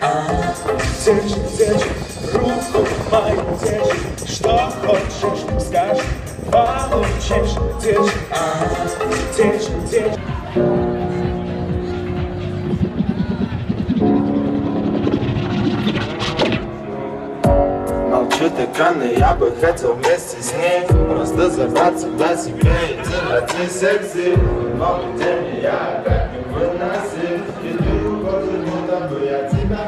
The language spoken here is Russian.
Держи, держи руку мою, держи Что хочешь, скажешь, получишь Держи, а, держи, держи Молчит экраны, я бы хотел вместе с ней. Просто забраться до себе и держаться секси Но где я, как не выносил И ты уходишь, будто бы я тебя